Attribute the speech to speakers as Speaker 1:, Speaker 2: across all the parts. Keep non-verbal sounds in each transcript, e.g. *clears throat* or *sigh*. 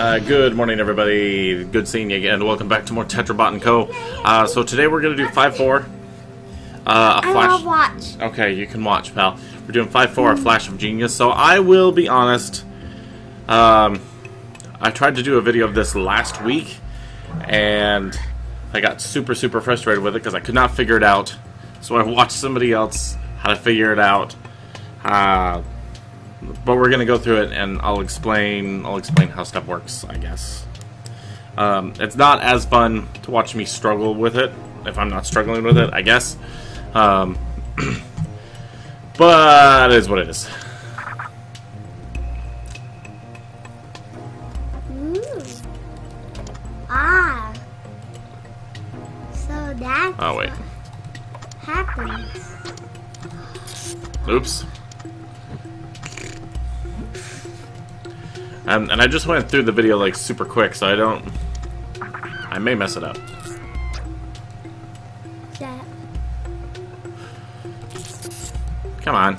Speaker 1: Uh, good morning, everybody. Good seeing you again. Welcome back to more Tetrobot & Co. Uh, so today we're going to do 5-4. Uh, a
Speaker 2: I
Speaker 1: flash...
Speaker 2: watch.
Speaker 1: Okay, you can watch, pal. We're doing 5-4, a Flash of Genius. So I will be honest. Um, I tried to do a video of this last week, and I got super, super frustrated with it because I could not figure it out. So I watched somebody else how to figure it out. Uh, but we're gonna go through it, and I'll explain. I'll explain how stuff works. I guess. Um, it's not as fun to watch me struggle with it if I'm not struggling with it. I guess. Um, *clears throat* but it is what it is.
Speaker 2: Ooh. Ah. So that's
Speaker 1: Oh wait.
Speaker 2: happens.
Speaker 1: Oops. Um, and I just went through the video like super quick, so I don't. I may mess it up.
Speaker 2: That
Speaker 1: Come on.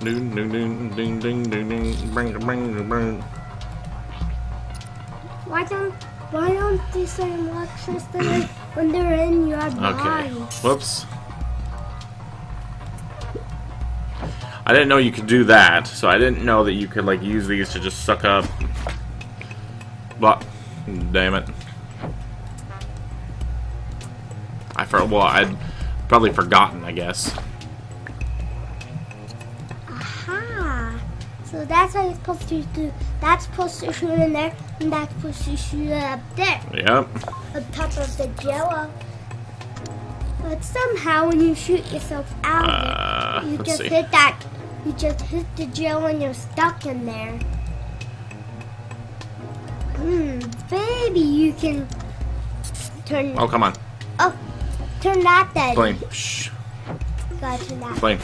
Speaker 1: Ding, ding, ding, ding, ding, ding, ding, bring, bring, bring.
Speaker 2: why don't why don't these same watches them when they're in your body? Okay.
Speaker 1: Whoops. I didn't know you could do that, so I didn't know that you could like use these to just suck up. But, damn it. I for well, I'd probably forgotten, I guess.
Speaker 2: Aha. So that's how you're supposed to do. That's supposed to shoot in there, and that's supposed to shoot up there,
Speaker 1: Yep.
Speaker 2: on top of the jello. But somehow, when you shoot yourself out,
Speaker 1: Uh,
Speaker 2: you just
Speaker 1: see.
Speaker 2: hit that. You just hit the jello, and you're stuck in there. Hmm. Maybe you can turn.
Speaker 1: Oh, come on.
Speaker 2: Oh, turn that then.
Speaker 1: Blaine. Shh.
Speaker 2: Gotta turn that.
Speaker 1: Blaine.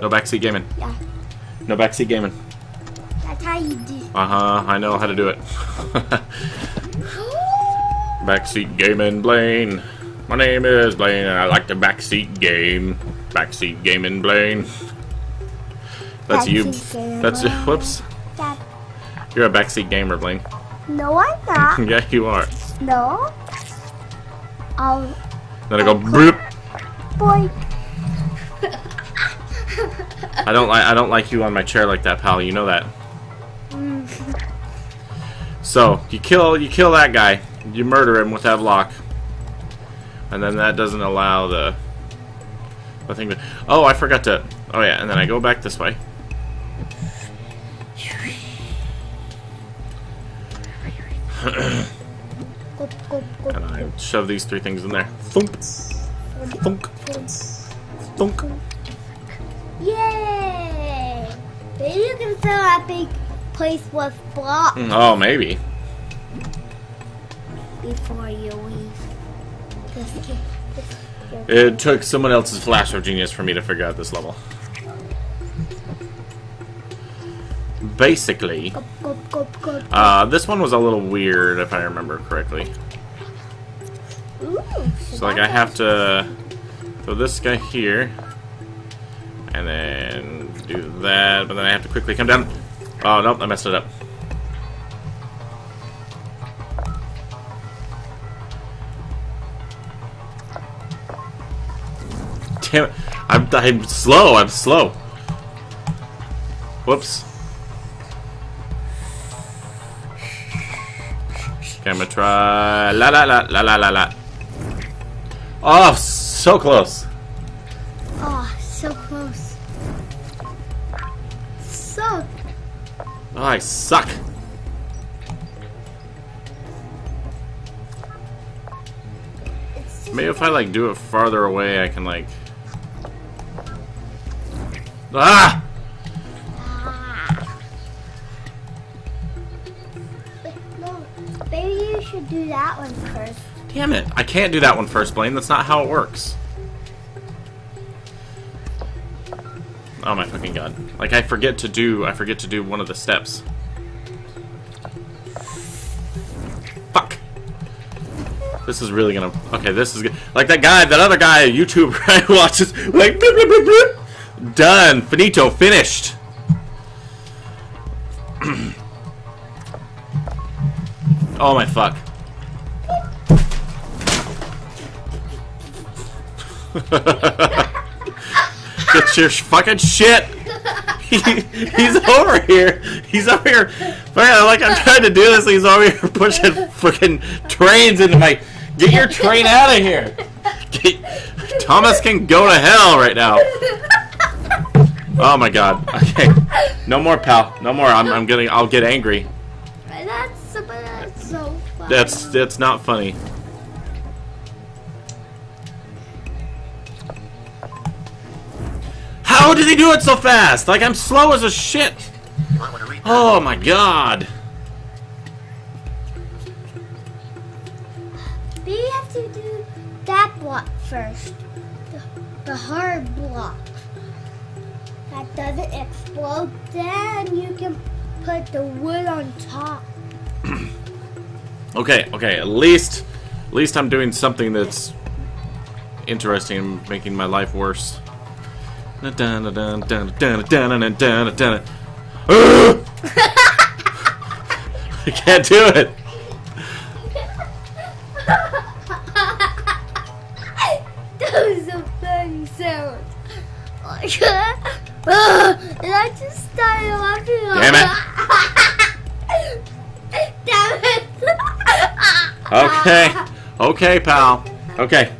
Speaker 1: No backseat gaming.
Speaker 2: Yeah.
Speaker 1: No backseat gaming.
Speaker 2: That's how you do.
Speaker 1: Uh huh. I know how to do it. *laughs* backseat gaming, Blaine. My name is Blaine, and I like the backseat game. Backseat gaming, Blaine. That's you. That's
Speaker 2: Blaine. *laughs*
Speaker 1: whoops. You're a backseat gamer, Blaine.
Speaker 2: No, I'm not. *laughs*
Speaker 1: yeah, you are.
Speaker 2: No. I'll
Speaker 1: Then I go bloop.
Speaker 2: boy.
Speaker 1: I don't like I don't like you on my chair like that, pal. You know that. *laughs* So you kill you kill that guy. You murder him with Evlock, and then that doesn't allow the the thing. Oh, I forgot to. Oh yeah, and then I go back this way. And I shove these three things in there. Thunk, thunk, thunk.
Speaker 2: Yay! Maybe you can fill that big place with blocks mm,
Speaker 1: Oh, maybe.
Speaker 2: before you leave. Just keep- just-
Speaker 1: It took someone else's flash of genius for me to figure out this level. Basically, uh, this one was a little weird, if I remember correctly. So, like, I have to throw this guy here, and then do that, but then I have to quickly come down. Oh, nope, I messed it up. Damn it. I'm, I'm slow, I'm slow. Whoops. I'm gonna try. La la la la la la la. Oh, so close.
Speaker 2: Oh, so close. So.
Speaker 1: Oh, I suck. Maybe if I like do it farther away, I can like. Ah.
Speaker 2: Should do that one first.
Speaker 1: Damn it! I can't do that one first, Blaine. That's not how it works. Oh my fucking god! Like I forget to do. I forget to do one of the steps. Fuck. This is really gonna. Okay, this is. Like that guy, that other guy, YouTuber I *laughs* watches, like, done, finito, finished. *clears throat* Oh my fuck. *laughs* Get your fucking shit. He, *laughs* he's over here. He's over here. Man, like I'm trying to do this. He's over here *laughs* pushing fucking trains into my. Get your train out of here. Get, Thomas can go to hell right now. Oh my god. Okay. No more, pal. No more. I'm, I'm getting. I'll get angry.
Speaker 2: That's that's
Speaker 1: not funny. How did he do it so fast? Like I'm slow as a shit. Oh my god.
Speaker 2: But you have to do that block first. The, the hard block. That doesn't explode. Then you can put the wood on top.
Speaker 1: Okay, okay. At least, at least I'm doing something that's interesting, and making my life worse. I can't do it.
Speaker 2: that was a funny sound. *laughs* *laughs* and I just started laughing.
Speaker 1: Damn
Speaker 2: it!
Speaker 1: Okay, okay, pal. Okay,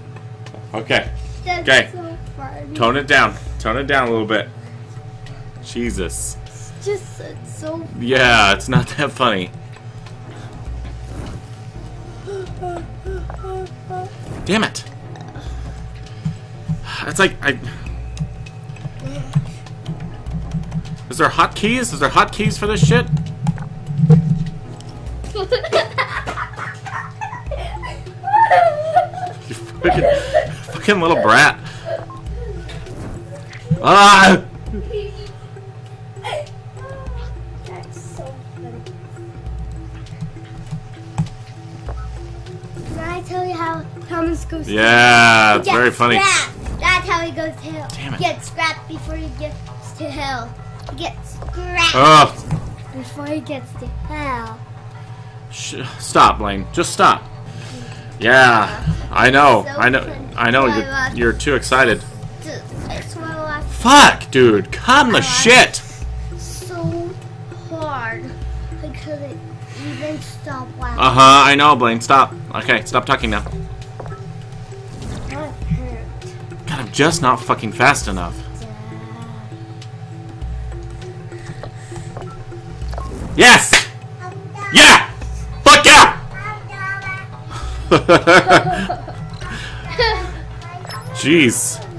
Speaker 1: okay. Okay. Tone it down. Tone it down a little bit. Jesus.
Speaker 2: It's just it's so
Speaker 1: Yeah, it's not that funny. Damn it. It's like I. Is there hotkeys? Is there hotkeys for this shit? Fucking, fucking little brat. Ah!
Speaker 2: That's so funny. Can I tell you how Thomas goes?
Speaker 1: Yeah, it's very funny.
Speaker 2: Scrapped. That's how he goes to hell.
Speaker 1: Damn it.
Speaker 2: He gets scrapped before he gets to hell. He gets scrapped
Speaker 1: Oh,
Speaker 2: before he gets to hell.
Speaker 1: sh- stop, Blaine. Just stop. Yeah, I know.
Speaker 2: So
Speaker 1: I know. I know. You're, you're too excited.
Speaker 2: Dude, I swear to laugh
Speaker 1: Fuck, dude. Calm the shit.
Speaker 2: so hard. I couldn't even stop laughing.
Speaker 1: Uh huh. I know, Blaine. Stop. Okay, stop talking now. God, I'm just not fucking fast enough. Yes. Yeah. Fuck yeah. *laughs* *laughs*
Speaker 2: up.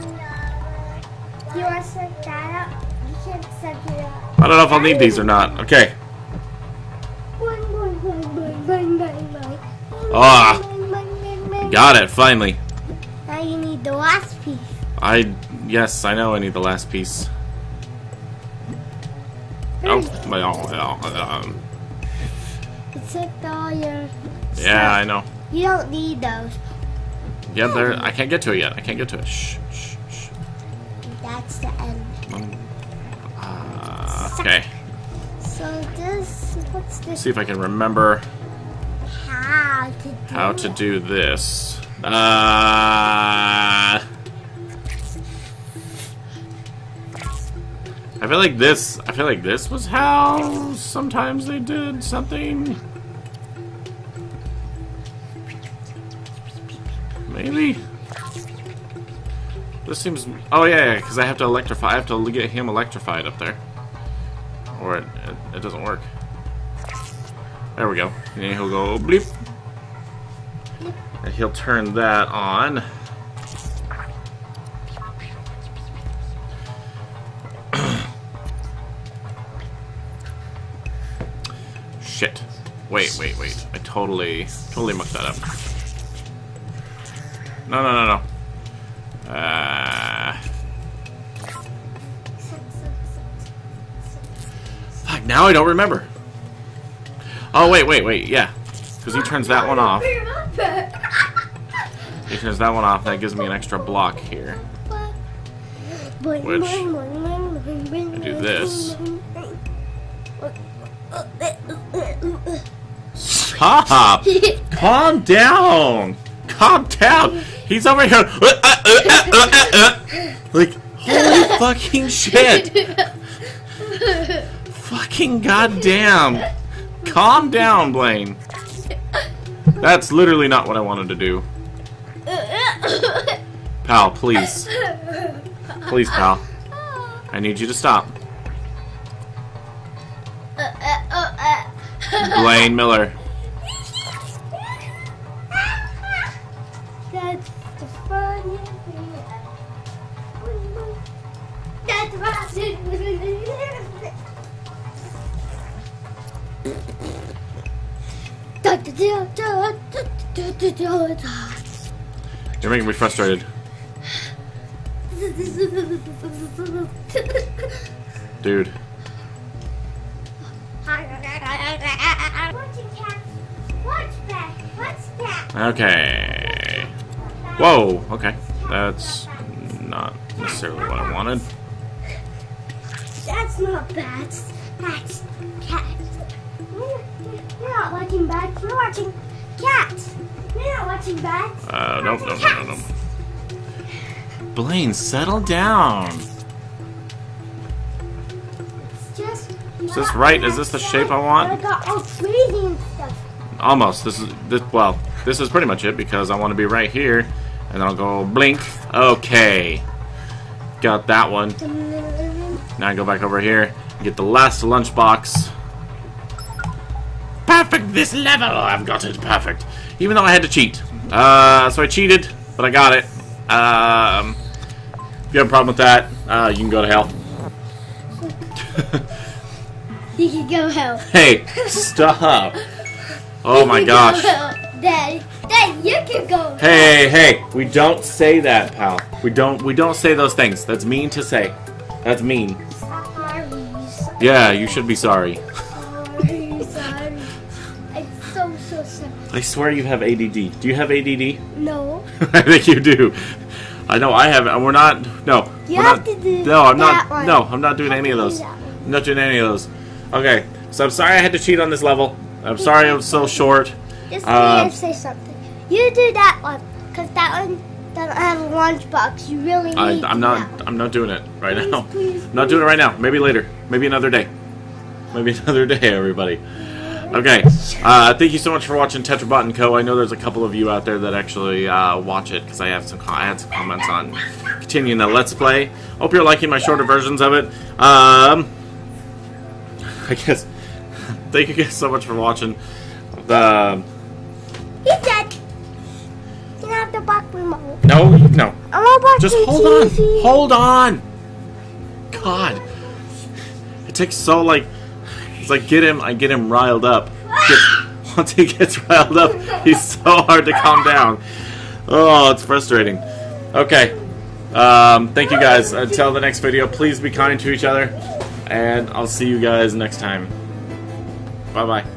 Speaker 1: I don't know if I'll need these or not. Okay. Ah.
Speaker 2: Boing.
Speaker 1: Got it. Finally.
Speaker 2: Now you need the last piece.
Speaker 1: I yes, I know I need the last piece. Oh, my, oh, um,
Speaker 2: Except all your.
Speaker 1: yeah, I know.
Speaker 2: You don't need those.
Speaker 1: Yeah, there. I can't get to it yet. I can't get to it. Shh, shh, shh.
Speaker 2: That's the end.
Speaker 1: Uh, okay.
Speaker 2: So this, what's this?
Speaker 1: See if I can remember
Speaker 2: How to do
Speaker 1: how to do this. Uh, I feel like this. I feel like this was how sometimes they did something. This seems. Oh yeah, yeah. Because I have to electrify. I have to get him electrified up there, or it, it, it doesn't work. There we go. And he'll go bleep. And he'll turn that on. *coughs* Shit. Wait, wait, wait. I totally, totally mucked that up. No, no, no, no. Uh, fuck, now I don't remember. Oh, wait, wait, wait, yeah. Because he turns that one off. He turns that one off, that gives me an extra block here.
Speaker 2: Which I
Speaker 1: do this. Stop! Calm down! Calm down! He's over here. Uh, uh, uh, uh, uh, uh. Like, holy *laughs* fucking shit! Fucking goddamn! Calm down, Blaine. That's literally not what I wanted to do. Pal, please. Please, pal. I need you to stop. Blaine Miller. You're making me frustrated. Dude. Okay. Whoa, okay. That's not necessarily what I wanted.
Speaker 2: That's not bats. That's cats. You're not watching bats. You're watching cats. You're not watching bats.
Speaker 1: Uh,
Speaker 2: You're
Speaker 1: nope,
Speaker 2: watching
Speaker 1: nope, nope, nope,
Speaker 2: cats.
Speaker 1: nope. Blaine, settle down.
Speaker 2: It's Just.
Speaker 1: Is this right? Is this the shape I want?
Speaker 2: I got all crazy and stuff.
Speaker 1: Almost. This is this. Well, this is pretty much it because I want to be right here, and then I'll go blink. Okay, got that one. Now I go back over here, and get the last lunchbox. Perfect. This level, I've got it perfect. Even though I had to cheat, uh, so I cheated, but I got it. Um, if you have a problem with that, uh, you can go to hell.
Speaker 2: You can go hell.
Speaker 1: hey, stop. *laughs* Oh my
Speaker 2: go
Speaker 1: gosh.
Speaker 2: hell. Daddy, Daddy, you can go. hell.
Speaker 1: Hey, hey, we don't say that, pal. We don't we don't say those things. That's mean to say. That's mean.
Speaker 2: Sorry,
Speaker 1: Yeah, you should be sorry, *laughs* I swear you have ADD. Do you have ADD?
Speaker 2: No, *laughs*
Speaker 1: I think you do. I know I have. and We're not. No.
Speaker 2: You
Speaker 1: we're
Speaker 2: have
Speaker 1: not,
Speaker 2: to do
Speaker 1: No, I'm
Speaker 2: that
Speaker 1: not.
Speaker 2: one.
Speaker 1: No, I'm not doing any of those. I'm not doing any of those. Okay, so I'm sorry I had to cheat on this level. I'm sorry I'm so short.
Speaker 2: just
Speaker 1: um,
Speaker 2: say something. You do that one, cause that one doesn't have a lunchbox. You really need.
Speaker 1: I, I'm not. I'm not doing it right
Speaker 2: Please,
Speaker 1: now.
Speaker 2: please,
Speaker 1: I'm not doing it right now. Maybe later. Maybe another day. Maybe *laughs* another day, everybody. Okay. Uh, thank you so much for watching Tetrobot and Co. I know there's a couple of you out there that actually uh, watch it because I have some. I had some comments on continuing the Let's Play. Hope you're liking my shorter versions of it. Um, I guess. *laughs* Thank you guys so much for watching. The
Speaker 2: He's dead. You have to block remote.
Speaker 1: no, no.
Speaker 2: I'm gonna
Speaker 1: Just hold on. Hold on. God. It takes so like it's like get him I get him riled up. *laughs* Once he gets riled up, he's so hard to calm down. Oh, it's frustrating. Okay. Um, thank you guys. Until the next video, please be kind to each other. And I'll see you guys next time. Bye bye.